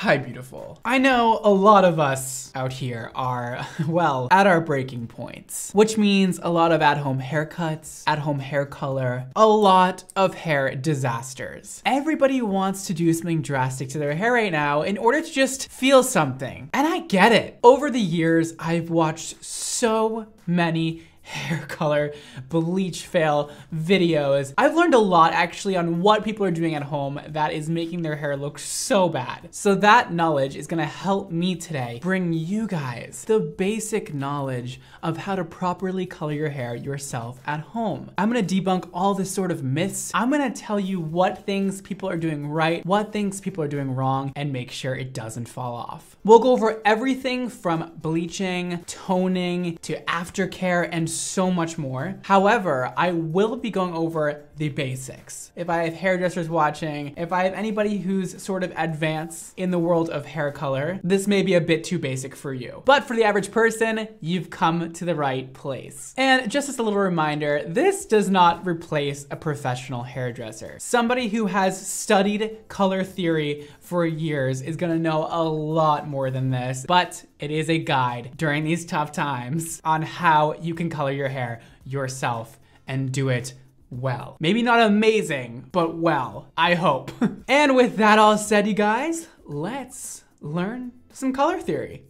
Hi, beautiful. I know a lot of us out here are, well, at our breaking points, which means a lot of at-home haircuts, at-home hair color, a lot of hair disasters. Everybody wants to do something drastic to their hair right now in order to just feel something. And I get it. Over the years, I've watched so many hair color bleach fail videos. I've learned a lot actually on what people are doing at home that is making their hair look so bad. So that knowledge is gonna help me today bring you guys the basic knowledge of how to properly color your hair yourself at home. I'm gonna debunk all this sort of myths. I'm gonna tell you what things people are doing right, what things people are doing wrong, and make sure it doesn't fall off. We'll go over everything from bleaching, toning, to aftercare, and much more. However, I will be going over the basics. If I have hairdressers watching, if I have anybody who's sort of advanced in the world of hair color, this may be a bit too basic for you. But for the average person, you've come to the right place. And just as a little reminder, this does not replace a professional hairdresser. Somebody who has studied color theory for years is gonna know a lot more than this, but it is a guide during these tough times on how you can color your hair yourself and do it well. Maybe not amazing, but well, I hope. and with that all said, you guys, let's learn some color theory.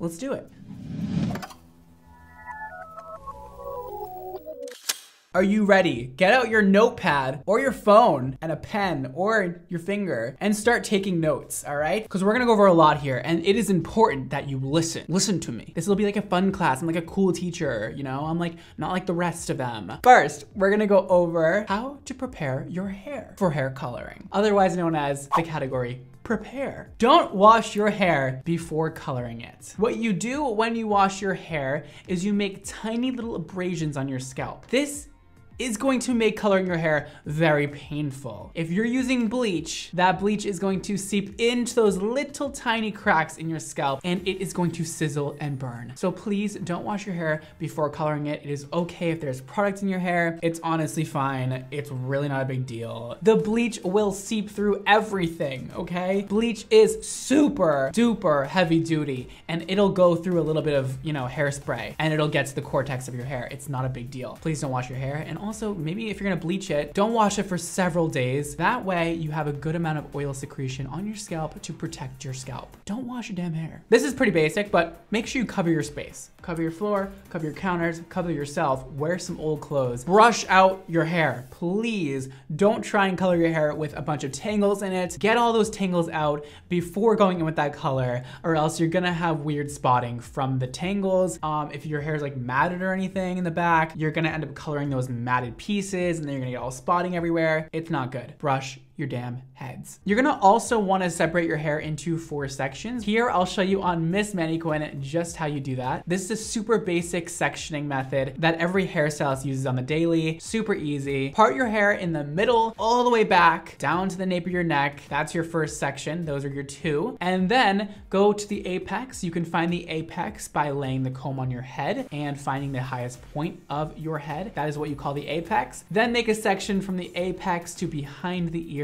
Let's do it. Are you ready? Get out your notepad or your phone and a pen or your finger and start taking notes, all right? Because we're gonna go over a lot here and it is important that you listen. Listen to me. This will be like a fun class. I'm like a cool teacher, you know? I'm like not like the rest of them. First, we're gonna go over how to prepare your hair for hair coloring, otherwise known as the category prepare. Don't wash your hair before coloring it. What you do when you wash your hair is you make tiny little abrasions on your scalp. This is going to make coloring your hair very painful. If you're using bleach, that bleach is going to seep into those little tiny cracks in your scalp and it is going to sizzle and burn. So please don't wash your hair before coloring it. It is okay if there's product in your hair. It's honestly fine. It's really not a big deal. The bleach will seep through everything, okay? Bleach is super duper heavy duty and it'll go through a little bit of, you know, hairspray and it'll get to the cortex of your hair. It's not a big deal. Please don't wash your hair and also maybe if you're gonna bleach it, don't wash it for several days. That way you have a good amount of oil secretion on your scalp to protect your scalp. Don't wash your damn hair. This is pretty basic, but make sure you cover your space. Cover your floor, cover your counters, cover yourself, wear some old clothes. Brush out your hair, please. Don't try and color your hair with a bunch of tangles in it. Get all those tangles out before going in with that color, or else you're gonna have weird spotting from the tangles. Um, if your hair is like matted or anything in the back, you're gonna end up coloring those matted pieces and then you're gonna get all spotting everywhere. It's not good. Brush your damn heads. You're gonna also wanna separate your hair into four sections. Here, I'll show you on Miss Mannequin just how you do that. This is a super basic sectioning method that every hairstylist uses on the daily. Super easy. Part your hair in the middle, all the way back, down to the nape of your neck. That's your first section. Those are your two. And then go to the apex. You can find the apex by laying the comb on your head and finding the highest point of your head. That is what you call the apex. Then make a section from the apex to behind the ear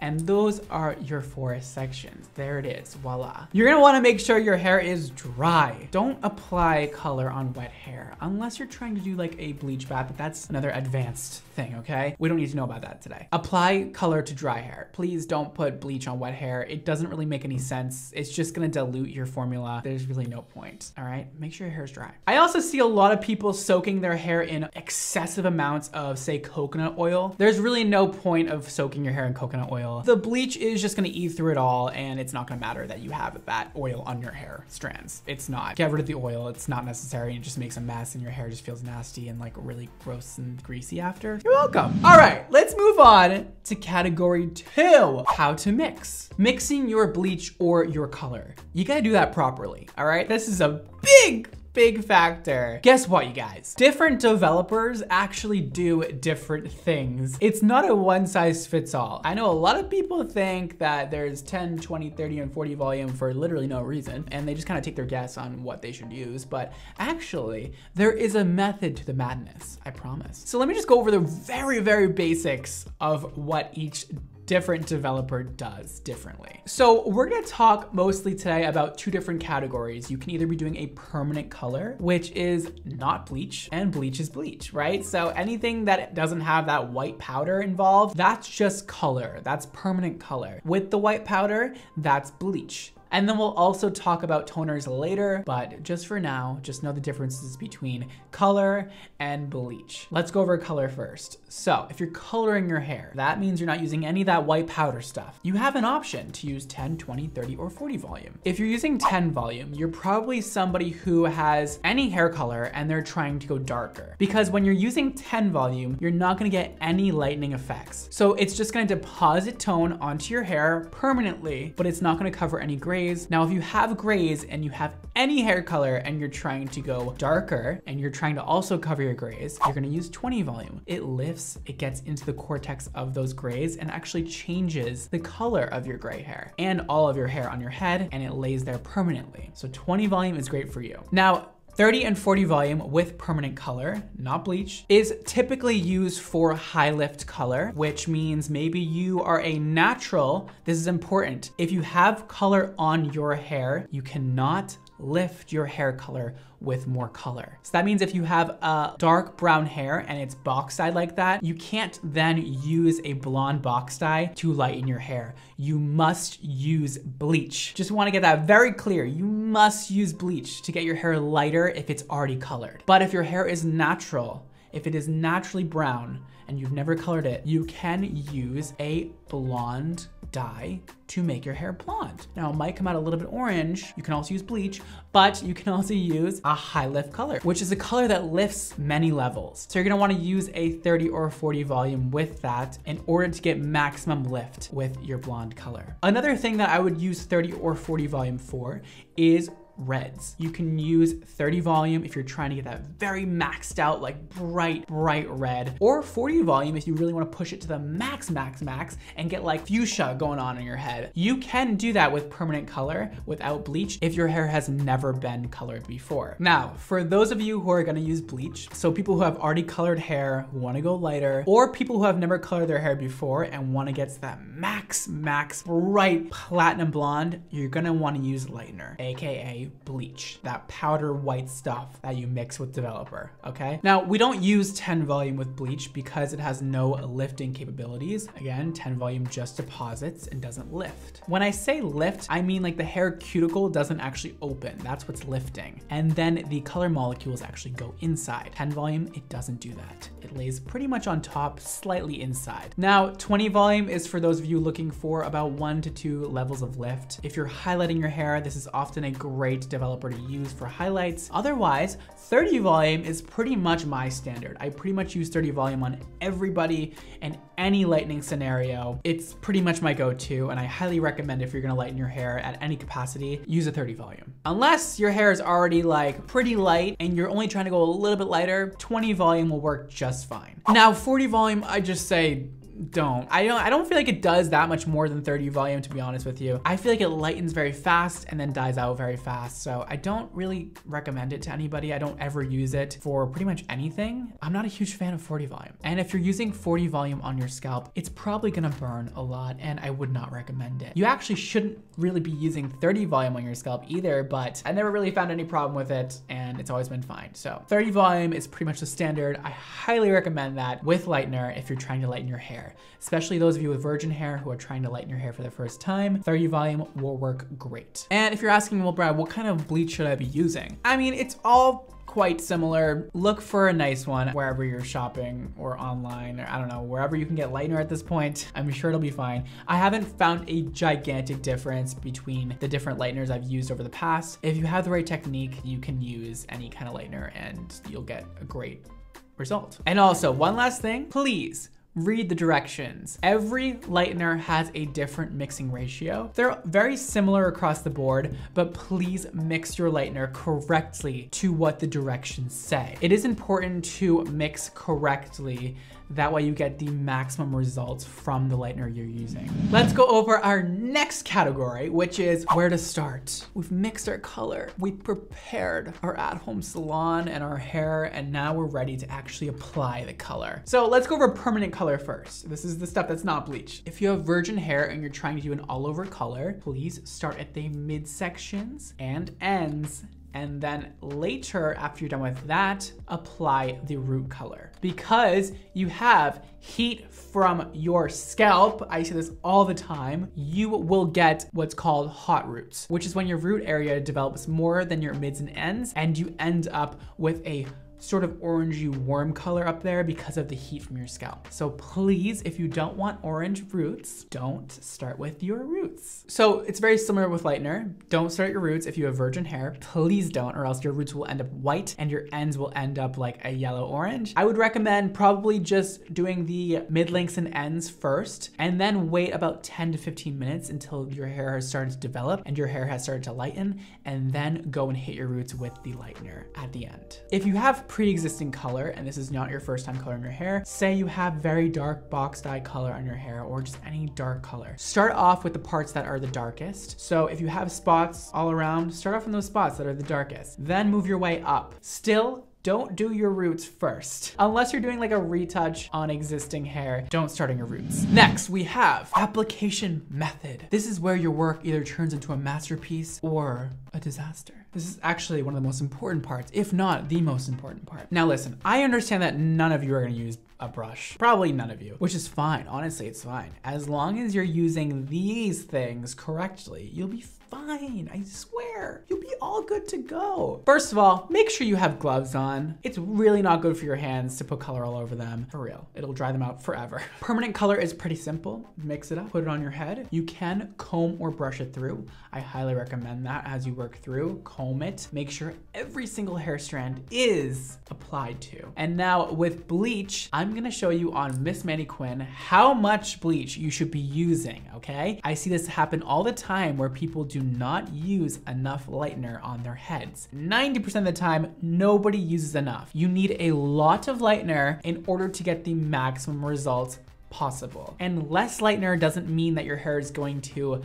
and those are your four sections. There it is, voila. You're gonna wanna make sure your hair is dry. Don't apply color on wet hair, unless you're trying to do like a bleach bath, but that's another advanced thing, okay? We don't need to know about that today. Apply color to dry hair. Please don't put bleach on wet hair. It doesn't really make any sense. It's just gonna dilute your formula. There's really no point, all right? Make sure your hair's dry. I also see a lot of people soaking their hair in excessive amounts of, say, coconut oil. There's really no point of soaking your hair in coconut oil. The bleach is just gonna eat through it all and it's not gonna matter that you have that oil on your hair strands. It's not. Get rid of the oil. It's not necessary. It just makes a mess and your hair just feels nasty and like really gross and greasy after. You're welcome. All right, let's move on to category two, how to mix. Mixing your bleach or your color. You gotta do that properly, all right? This is a big big factor. Guess what, you guys? Different developers actually do different things. It's not a one size fits all. I know a lot of people think that there's 10, 20, 30, and 40 volume for literally no reason, and they just kind of take their guess on what they should use, but actually, there is a method to the madness, I promise. So let me just go over the very, very basics of what each different developer does differently. So we're gonna talk mostly today about two different categories. You can either be doing a permanent color, which is not bleach, and bleach is bleach, right? So anything that doesn't have that white powder involved, that's just color, that's permanent color. With the white powder, that's bleach. And then we'll also talk about toners later, but just for now, just know the differences between color and bleach. Let's go over color first. So if you're coloring your hair, that means you're not using any of that white powder stuff. You have an option to use 10, 20, 30, or 40 volume. If you're using 10 volume, you're probably somebody who has any hair color and they're trying to go darker. Because when you're using 10 volume, you're not gonna get any lightening effects. So it's just gonna deposit tone onto your hair permanently, but it's not gonna cover any grays. Now, if you have grays and you have any hair color and you're trying to go darker and you're trying to also cover your grays, you're gonna use 20 volume. It lifts, it gets into the cortex of those grays and actually changes the color of your gray hair and all of your hair on your head and it lays there permanently. So 20 volume is great for you. Now, 30 and 40 volume with permanent color, not bleach, is typically used for high lift color, which means maybe you are a natural. This is important. If you have color on your hair, you cannot lift your hair color with more color. So that means if you have a dark brown hair and it's box dyed like that, you can't then use a blonde box dye to lighten your hair. You must use bleach. Just wanna get that very clear. You must use bleach to get your hair lighter if it's already colored. But if your hair is natural, if it is naturally brown and you've never colored it, you can use a blonde dye to make your hair blonde. Now it might come out a little bit orange. You can also use bleach, but you can also use a high lift color, which is a color that lifts many levels. So you're gonna wanna use a 30 or 40 volume with that in order to get maximum lift with your blonde color. Another thing that I would use 30 or 40 volume for is reds. You can use 30 volume if you're trying to get that very maxed out, like bright, bright red, or 40 volume if you really wanna push it to the max, max, max, and get like fuchsia going on in your head. You can do that with permanent color without bleach if your hair has never been colored before. Now, for those of you who are gonna use bleach, so people who have already colored hair, wanna go lighter, or people who have never colored their hair before and wanna get to that max, max, bright platinum blonde, you're gonna wanna use lightener, AKA bleach, that powder white stuff that you mix with developer, okay? Now, we don't use 10 volume with bleach because it has no lifting capabilities. Again, 10 volume just deposits and doesn't lift. When I say lift, I mean like the hair cuticle doesn't actually open. That's what's lifting. And then the color molecules actually go inside. 10 volume, it doesn't do that. It lays pretty much on top, slightly inside. Now, 20 volume is for those of you looking for about one to two levels of lift. If you're highlighting your hair, this is often a great great developer to use for highlights. Otherwise, 30 volume is pretty much my standard. I pretty much use 30 volume on everybody and any lightning scenario. It's pretty much my go-to and I highly recommend if you're gonna lighten your hair at any capacity, use a 30 volume. Unless your hair is already like pretty light and you're only trying to go a little bit lighter, 20 volume will work just fine. Now 40 volume, I just say don't. I don't I don't feel like it does that much more than 30 volume to be honest with you. I feel like it lightens very fast and then dies out very fast. So I don't really recommend it to anybody. I don't ever use it for pretty much anything. I'm not a huge fan of 40 volume. And if you're using 40 volume on your scalp, it's probably gonna burn a lot and I would not recommend it. You actually shouldn't really be using 30 volume on your scalp either, but I never really found any problem with it and it's always been fine. So 30 volume is pretty much the standard. I highly recommend that with lightener if you're trying to lighten your hair especially those of you with virgin hair who are trying to lighten your hair for the first time, 30 volume will work great. And if you're asking, well, Brad, what kind of bleach should I be using? I mean, it's all quite similar. Look for a nice one wherever you're shopping or online or I don't know, wherever you can get lightener at this point. I'm sure it'll be fine. I haven't found a gigantic difference between the different lighteners I've used over the past. If you have the right technique, you can use any kind of lightener and you'll get a great result. And also one last thing, please read the directions. Every lightener has a different mixing ratio. They're very similar across the board, but please mix your lightener correctly to what the directions say. It is important to mix correctly That way you get the maximum results from the lightener you're using. Let's go over our next category, which is where to start. We've mixed our color. We prepared our at-home salon and our hair, and now we're ready to actually apply the color. So let's go over permanent color first. This is the stuff that's not bleach. If you have virgin hair and you're trying to do an all over color, please start at the midsections and ends and then later, after you're done with that, apply the root color. Because you have heat from your scalp, I say this all the time, you will get what's called hot roots, which is when your root area develops more than your mids and ends, and you end up with a sort of orangey warm color up there because of the heat from your scalp. So please, if you don't want orange roots, don't start with your roots. So it's very similar with lightener. Don't start your roots if you have virgin hair. Please don't, or else your roots will end up white and your ends will end up like a yellow orange. I would recommend probably just doing the mid lengths and ends first, and then wait about 10 to 15 minutes until your hair has started to develop and your hair has started to lighten, and then go and hit your roots with the lightener at the end. If you have pre-existing color and this is not your first time coloring your hair, say you have very dark box dye color on your hair or just any dark color. Start off with the parts that are the darkest. So if you have spots all around, start off in those spots that are the darkest. Then move your way up. Still don't do your roots first. Unless you're doing like a retouch on existing hair, don't start on your roots. Next, we have application method. This is where your work either turns into a masterpiece or a disaster. This is actually one of the most important parts, if not the most important part. Now listen, I understand that none of you are gonna use a brush. Probably none of you, which is fine. Honestly, it's fine. As long as you're using these things correctly, you'll be fine. I swear. You'll be all good to go. First of all, make sure you have gloves on. It's really not good for your hands to put color all over them. For real. It'll dry them out forever. Permanent color is pretty simple. Mix it up, put it on your head. You can comb or brush it through. I highly recommend that as you work through. Comb it. Make sure every single hair strand is applied to. And now with bleach, I'm gonna show you on Miss Mannequin how much bleach you should be using, okay? I see this happen all the time where people do not use enough lightener on their heads. 90% of the time, nobody uses enough. You need a lot of lightener in order to get the maximum results possible. And less lightener doesn't mean that your hair is going to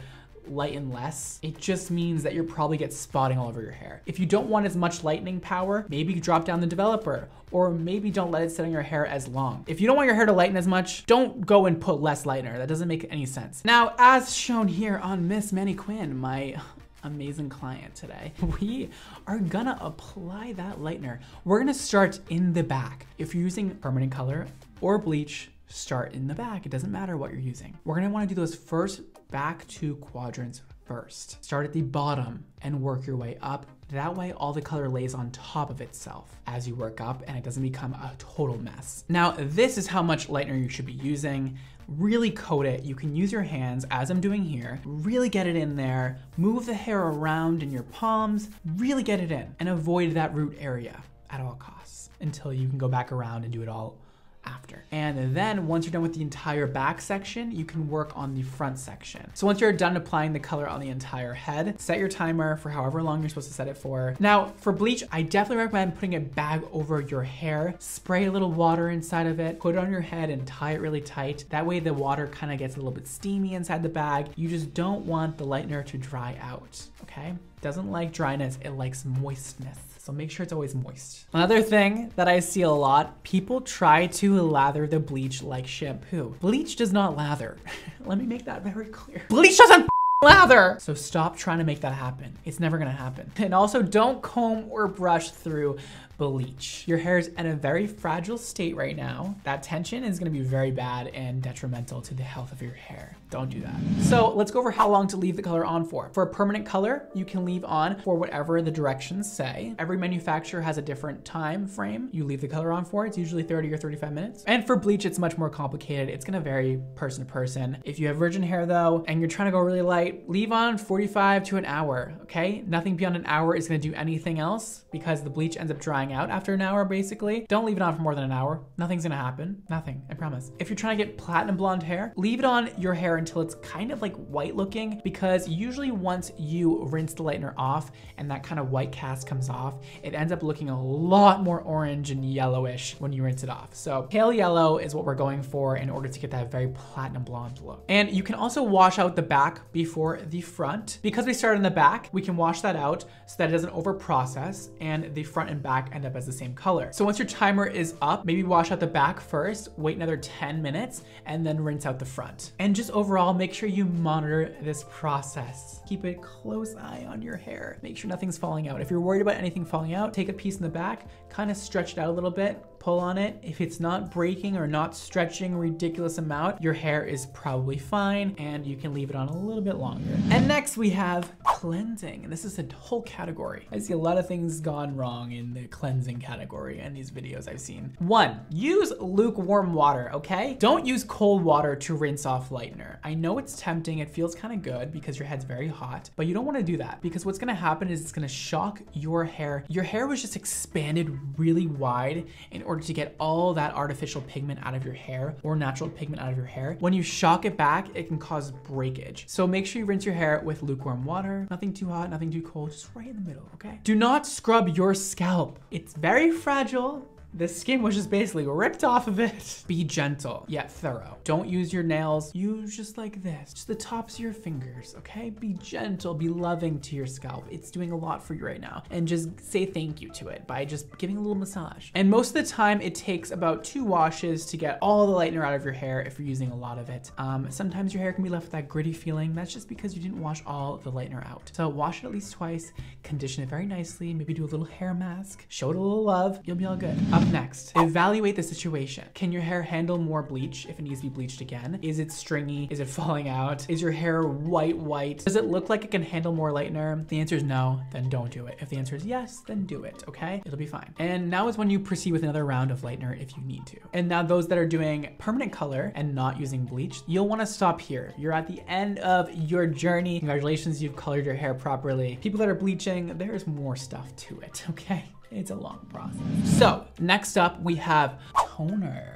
lighten less, it just means that you'll probably get spotting all over your hair. If you don't want as much lightening power, maybe drop down the developer or maybe don't let it sit on your hair as long. If you don't want your hair to lighten as much, don't go and put less lightener. That doesn't make any sense. Now, as shown here on Miss Mannequin, my amazing client today. We are gonna apply that lightener. We're gonna start in the back. If you're using permanent color or bleach, start in the back. It doesn't matter what you're using. We're gonna wanna do those first back two quadrants first. Start at the bottom and work your way up. That way all the color lays on top of itself as you work up and it doesn't become a total mess. Now, this is how much lightener you should be using. Really coat it. You can use your hands as I'm doing here. Really get it in there. Move the hair around in your palms. Really get it in and avoid that root area at all costs until you can go back around and do it all after. And then once you're done with the entire back section, you can work on the front section. So once you're done applying the color on the entire head, set your timer for however long you're supposed to set it for. Now for bleach, I definitely recommend putting a bag over your hair, spray a little water inside of it, put it on your head and tie it really tight. That way the water kind of gets a little bit steamy inside the bag. You just don't want the lightener to dry out, okay? Doesn't like dryness, it likes moistness. So make sure it's always moist. Another thing that I see a lot, people try to lather the bleach like shampoo. Bleach does not lather. Let me make that very clear. Bleach doesn't lather. So stop trying to make that happen. It's never gonna happen. And also don't comb or brush through bleach. Your hair is in a very fragile state right now. That tension is gonna be very bad and detrimental to the health of your hair. Don't do that. So let's go over how long to leave the color on for. For a permanent color, you can leave on for whatever the directions say. Every manufacturer has a different time frame you leave the color on for. It's usually 30 or 35 minutes. And for bleach, it's much more complicated. It's gonna vary person to person. If you have virgin hair though, and you're trying to go really light, leave on 45 to an hour, okay? Nothing beyond an hour is gonna do anything else because the bleach ends up drying drying out after an hour, basically. Don't leave it on for more than an hour. Nothing's gonna happen. Nothing, I promise. If you're trying to get platinum blonde hair, leave it on your hair until it's kind of like white looking because usually once you rinse the lightener off and that kind of white cast comes off, it ends up looking a lot more orange and yellowish when you rinse it off. So pale yellow is what we're going for in order to get that very platinum blonde look. And you can also wash out the back before the front. Because we start in the back, we can wash that out so that it doesn't over process and the front and back end up as the same color. So once your timer is up, maybe wash out the back first, wait another 10 minutes, and then rinse out the front. And just overall, make sure you monitor this process. Keep a close eye on your hair. Make sure nothing's falling out. If you're worried about anything falling out, take a piece in the back, kind of stretch it out a little bit, pull on it. If it's not breaking or not stretching a ridiculous amount, your hair is probably fine and you can leave it on a little bit longer. And next we have cleansing. And this is a whole category. I see a lot of things gone wrong in the cleansing category in these videos I've seen. One, use lukewarm water, okay? Don't use cold water to rinse off lightener. I know it's tempting, it feels kind of good because your head's very hot, but you don't wanna do that because what's gonna happen is it's gonna shock your hair. Your hair was just expanded really wide in order to get all that artificial pigment out of your hair or natural pigment out of your hair. When you shock it back, it can cause breakage. So make sure you rinse your hair with lukewarm water, nothing too hot, nothing too cold, just right in the middle, okay? Do not scrub your scalp. It's very fragile the skin was just basically ripped off of it. Be gentle, yet thorough. Don't use your nails. Use just like this, just the tops of your fingers, okay? Be gentle, be loving to your scalp. It's doing a lot for you right now. And just say thank you to it by just giving a little massage. And most of the time it takes about two washes to get all the lightener out of your hair if you're using a lot of it. Um, sometimes your hair can be left with that gritty feeling. That's just because you didn't wash all the lightener out. So wash it at least twice, condition it very nicely, maybe do a little hair mask, show it a little love, you'll be all good. Up next, evaluate the situation. Can your hair handle more bleach if it needs to be bleached again? Is it stringy? Is it falling out? Is your hair white, white? Does it look like it can handle more lightener? If the answer is no, then don't do it. If the answer is yes, then do it, okay? It'll be fine. And now is when you proceed with another round of lightener if you need to. And now those that are doing permanent color and not using bleach, you'll wanna stop here. You're at the end of your journey. Congratulations, you've colored your hair properly. People that are bleaching, there's more stuff to it, okay? It's a long process. So next up we have toner.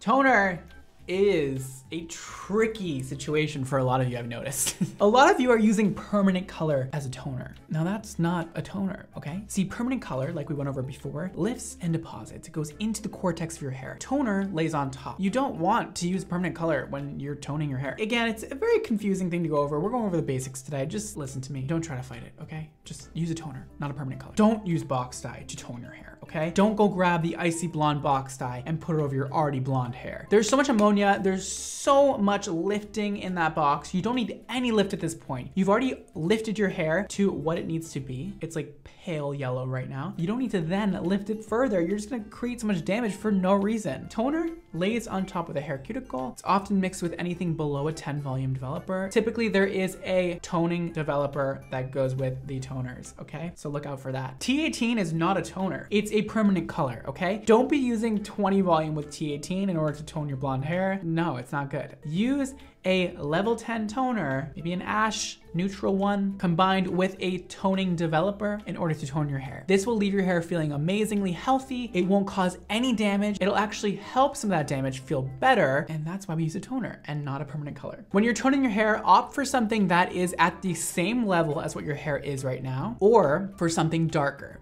Toner is a tricky situation for a lot of you, I've noticed. a lot of you are using permanent color as a toner. Now that's not a toner, okay? See, permanent color, like we went over before, lifts and deposits. It goes into the cortex of your hair. Toner lays on top. You don't want to use permanent color when you're toning your hair. Again, it's a very confusing thing to go over. We're going over the basics today. Just listen to me. Don't try to fight it, okay? Just use a toner, not a permanent color. Don't use box dye to tone your hair, okay? Don't go grab the icy blonde box dye and put it over your already blonde hair. There's so much ammonia, there's so much lifting in that box. You don't need any lift at this point. You've already lifted your hair to what it needs to be. It's like pale yellow right now. You don't need to then lift it further. You're just gonna create so much damage for no reason. Toner lays on top of the hair cuticle. It's often mixed with anything below a 10 volume developer. Typically there is a toning developer that goes with the toners, okay? So look out for that. T18 is not a toner. It's a permanent color, okay? Don't be using 20 volume with T18 in order to tone your blonde hair. No, it's not good. Use a level 10 toner, maybe an ash neutral one, combined with a toning developer in order to tone your hair. This will leave your hair feeling amazingly healthy. It won't cause any damage. It'll actually help some of that damage feel better. And that's why we use a toner and not a permanent color. When you're toning your hair, opt for something that is at the same level as what your hair is right now, or for something darker.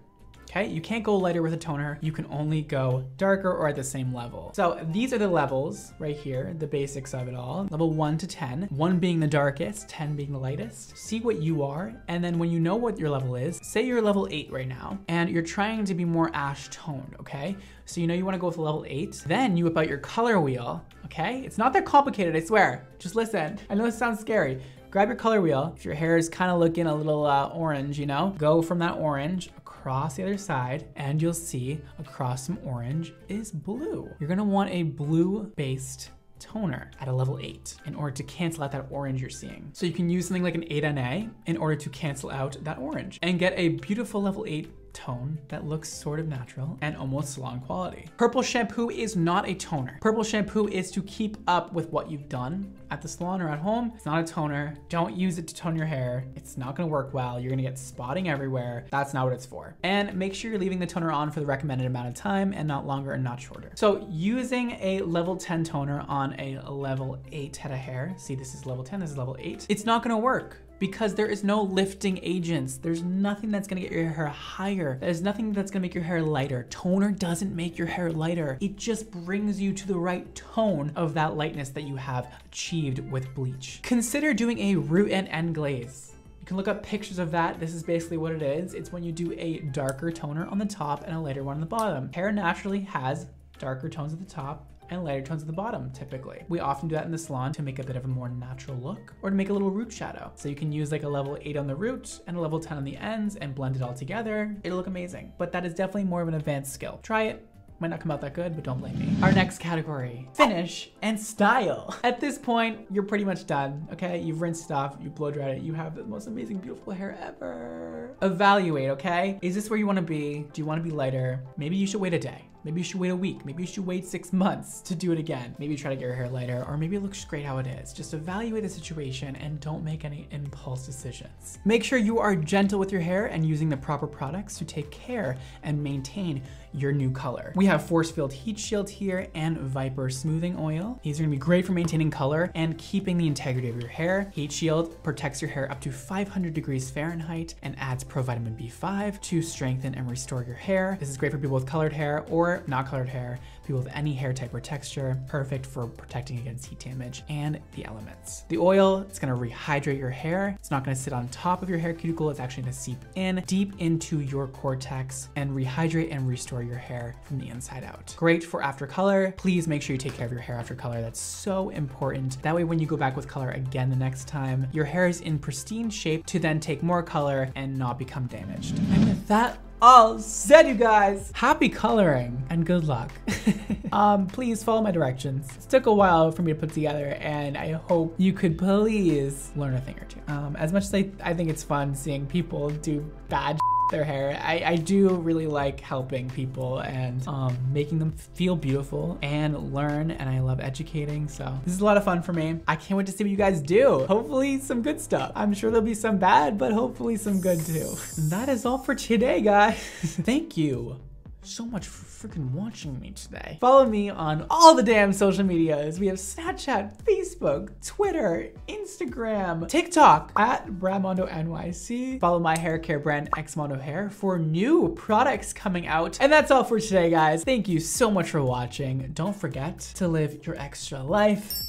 Okay, you can't go lighter with a toner. You can only go darker or at the same level. So these are the levels right here, the basics of it all. Level one to 10, one being the darkest, 10 being the lightest. See what you are. And then when you know what your level is, say you're level eight right now, and you're trying to be more ash toned, okay? So you know you wanna go with level eight. Then you whip out your color wheel, okay? It's not that complicated, I swear. Just listen. I know this sounds scary. Grab your color wheel. If your hair is kind of looking a little uh, orange, you know, go from that orange across the other side and you'll see across some orange is blue. You're gonna want a blue based toner at a level 8 in order to cancel out that orange you're seeing. So you can use something like an 8NA in order to cancel out that orange and get a beautiful level 8 tone that looks sort of natural and almost salon quality. Purple shampoo is not a toner. Purple shampoo is to keep up with what you've done at the salon or at home. It's not a toner. Don't use it to tone your hair. It's not gonna work well. You're gonna get spotting everywhere. That's not what it's for. And make sure you're leaving the toner on for the recommended amount of time and not longer and not shorter. So using a level 10 toner on a level 8 head of hair, see this is level 10, this is level 8, it's not gonna work because there is no lifting agents. There's nothing that's gonna get your hair higher. There's nothing that's gonna make your hair lighter. Toner doesn't make your hair lighter. It just brings you to the right tone of that lightness that you have achieved with bleach. Consider doing a root and end glaze. You can look up pictures of that. This is basically what it is. It's when you do a darker toner on the top and a lighter one on the bottom. Hair naturally has darker tones at the top and lighter tones at the bottom, typically. We often do that in the salon to make a bit of a more natural look or to make a little root shadow. So you can use like a level 8 on the root and a level 10 on the ends and blend it all together. It'll look amazing, but that is definitely more of an advanced skill. Try it, might not come out that good, but don't blame me. Our next category, finish and style. At this point, you're pretty much done, okay? You've rinsed it off, you blow dried it, you have the most amazing, beautiful hair ever. Evaluate, okay? Is this where you wanna be? Do you wanna be lighter? Maybe you should wait a day. Maybe you should wait a week. Maybe you should wait six months to do it again. Maybe try to get your hair lighter, or maybe it looks great how it is. Just evaluate the situation and don't make any impulse decisions. Make sure you are gentle with your hair and using the proper products to take care and maintain your new color. We have Forcefield Heat Shield here and Viper Smoothing Oil. These are gonna be great for maintaining color and keeping the integrity of your hair. Heat Shield protects your hair up to 500 degrees Fahrenheit and adds provitamin B5 to strengthen and restore your hair. This is great for people with colored hair or not colored hair, people with any hair type or texture, perfect for protecting against heat damage and the elements. The oil, it's gonna rehydrate your hair. It's not gonna sit on top of your hair cuticle, it's actually gonna seep in deep into your cortex and rehydrate and restore your hair from the inside out. Great for after color. Please make sure you take care of your hair after color. That's so important. That way when you go back with color again the next time, your hair is in pristine shape to then take more color and not become damaged. And with that, all set, you guys. Happy coloring and good luck. um, please follow my directions. It took a while for me to put together and I hope you could please learn a thing or two. Um, as much as I, I think it's fun seeing people do bad their hair. I, I do really like helping people and um, making them feel beautiful and learn and I love educating. So this is a lot of fun for me. I can't wait to see what you guys do. Hopefully some good stuff. I'm sure there'll be some bad, but hopefully some good too. And that is all for today, guys. Thank you so much for freaking watching me today. Follow me on all the damn social medias. We have Snapchat, Facebook, Twitter, Instagram, TikTok at Brad Mondo NYC. Follow my hair care brand Xmondo Hair for new products coming out. And that's all for today, guys. Thank you so much for watching. Don't forget to live your extra life.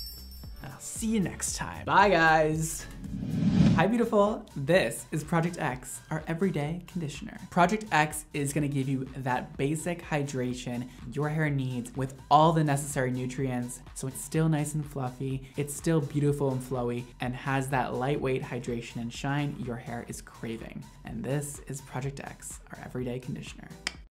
See you next time. Bye, guys. Hi beautiful, this is Project X, our everyday conditioner. Project X is gonna give you that basic hydration your hair needs with all the necessary nutrients so it's still nice and fluffy, it's still beautiful and flowy, and has that lightweight hydration and shine your hair is craving. And this is Project X, our everyday conditioner.